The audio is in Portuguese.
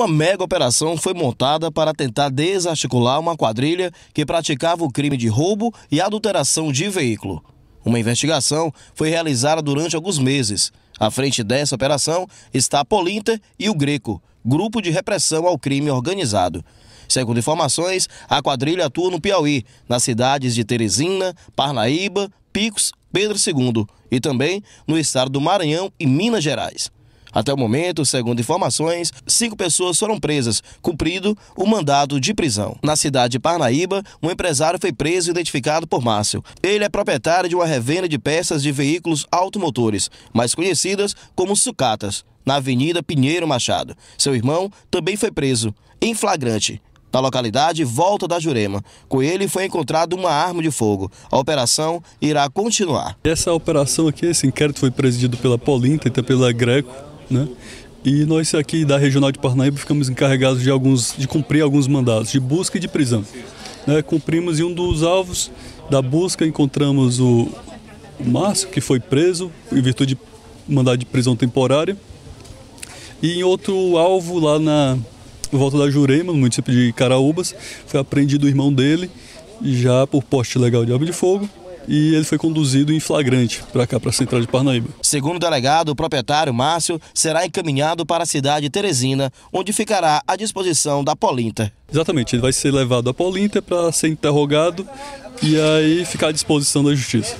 Uma mega operação foi montada para tentar desarticular uma quadrilha que praticava o crime de roubo e adulteração de veículo. Uma investigação foi realizada durante alguns meses. À frente dessa operação está a Polinter e o Greco, grupo de repressão ao crime organizado. Segundo informações, a quadrilha atua no Piauí, nas cidades de Teresina, Parnaíba, Picos, Pedro II e também no estado do Maranhão e Minas Gerais. Até o momento, segundo informações, cinco pessoas foram presas, cumprido o mandado de prisão. Na cidade de Parnaíba, um empresário foi preso e identificado por Márcio. Ele é proprietário de uma revenda de peças de veículos automotores, mais conhecidas como sucatas, na Avenida Pinheiro Machado. Seu irmão também foi preso, em flagrante na localidade Volta da Jurema. Com ele foi encontrado uma arma de fogo. A operação irá continuar. Essa operação aqui, esse inquérito foi presidido pela Polinta e pela Greco né? E nós aqui da Regional de Parnaíba ficamos encarregados de alguns de cumprir alguns mandados de busca e de prisão. Né? Cumprimos em um dos alvos da busca encontramos o, o Márcio que foi preso em virtude de mandado de prisão temporária. E em outro alvo lá na volta da Jurema, no município de Caraúbas, foi apreendido o irmão dele já por poste ilegal de arma de fogo e ele foi conduzido em flagrante para cá, para a central de Parnaíba. Segundo o delegado, o proprietário Márcio será encaminhado para a cidade de Teresina, onde ficará à disposição da Polinter. Exatamente, ele vai ser levado à Polinter para ser interrogado e aí ficar à disposição da justiça.